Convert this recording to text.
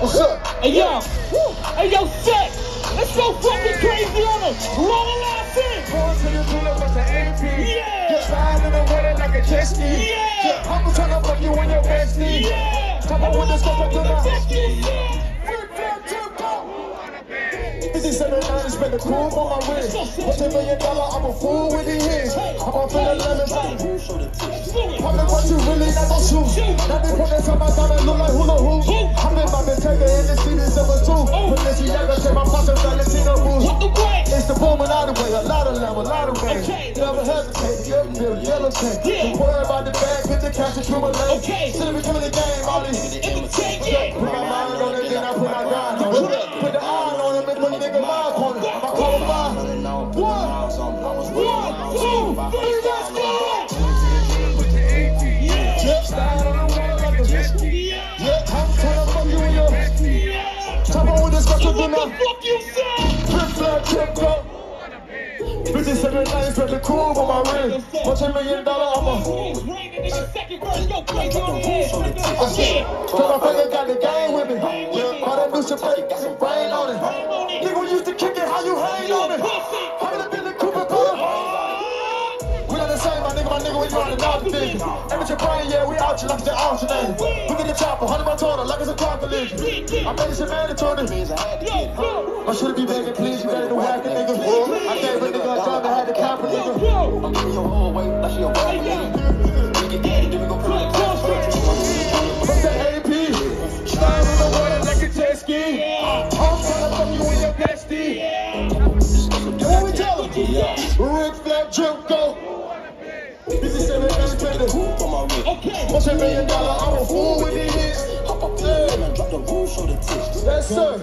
What's up? Hey yo, hey yo, set. Let's go fucking crazy on them. Roll a laugh in. Going to the pool up with the AP. Yeah. Slide in the water like a jet ski. Yeah. I'm tryna fuck you when you're bestie. Yeah. Top up with the stuff up to the this out. Busy seven nine, spend the cool on my wrist. What's a million dollar? I'm a fool with the hits. I'm on for the lemons. Probably what you really never shoot. Now they put this on my diamond, It's the boom and out of way, a lot of lamb, a lot of rain. Okay. Never hesitate, yep, yellow tank. Yeah. Don't worry about the bag, hit the cash, accumulate. Okay. Still be coming the game, all these. In the tank, yeah. Put my mind on it, then I put my grind on it. Put the iron on it, make my nigga mind on it. A call five. One, One, two, three, let's go. Yep, slide on the wall like a jet. Yeah. Yep, I'm tryna fuck you in your Yeah. Top on with this special What the fuck you said? Flip flop, tip top. Seven nine, spend the cool on my ring. What's a million dollar? On my finger got the game with me. All that new shit, got some brain on it. Nigga, we used to kick it, how you hang on it? How Billy Cooper? We not the same, my nigga, my nigga, we running out the thing. Amateur brain, yeah, we out you like it's an alternator. Look at the chopper, 100 my total, like it's a car collision. I made this a mandatory. I should be begging, please, you ready to whack a nigga? I gave a nigga to a nigga. Yo. I'm then that AP? Slide the like a jet ski. I'm tryna fuck you in your bestie. What we tell him? Ric Flair Jump Go. This is seven nine twenty. Hoop on my wrist. Okay. What's a million dollar? I'm a fool with these hits. Hop up in the drop the roof, show the tits. Yes, sir.